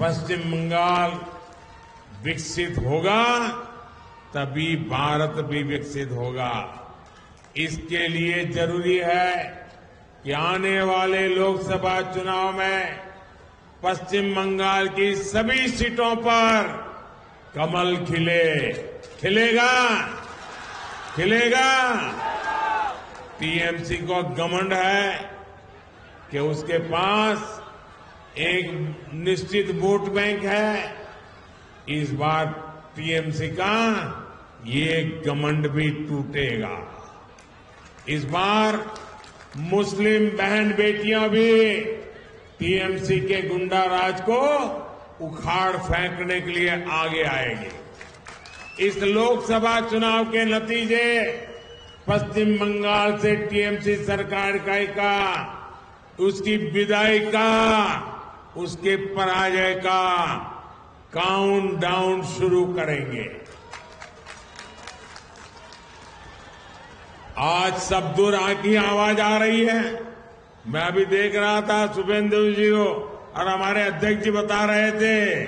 पश्चिम बंगाल विकसित होगा, तभी भारत भी विकसित होगा। इसके लिए ज़रूरी है कि आने वाले लोकसभा चुनाव में पश्चिम बंगाल की सभी सीटों पर कमल खिले। खिलेगा? खिलेगा? टीएमसी को घमंड है कि उसके पास एक निश्चित वोट बैंक है। इस बार टीएमसी का ये घमंड भी टूटेगा। इस बार मुस्लिम बहन बेटियाँ भी टीएमसी के गुंडा राज को उखाड़ फेंकने के लिए आगे आएगी। इस लोकसभा चुनाव के नतीजे, पश्चिम बंगाल से टीएमसी सरकार का उसकी विदाई का उसके पराजय का काउंट डाउन शुरू करेंगे। आज सब दूर की आवाज़ आ रही है। मैं अभी देख रहा था, शुभेंदु जी को, और हमारे अध्यक्ष जी बता रहे थे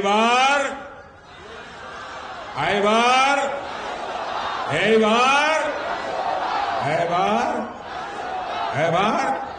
बार ऐ बार है बार